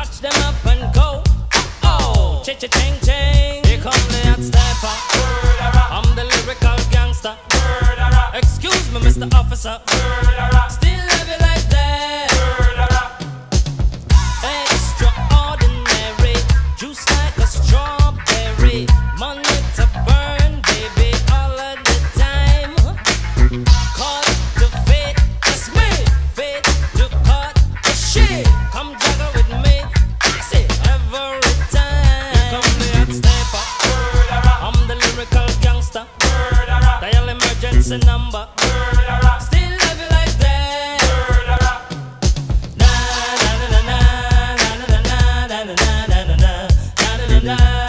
touch them up and go. Oh, cha cha ching ching. Here come the hot stepper. I'm the lyrical gangster. Excuse me, Mr. Officer. Dial emergency number. Still love you like that. Murderer. Na na na na na na na na na na na na na na na na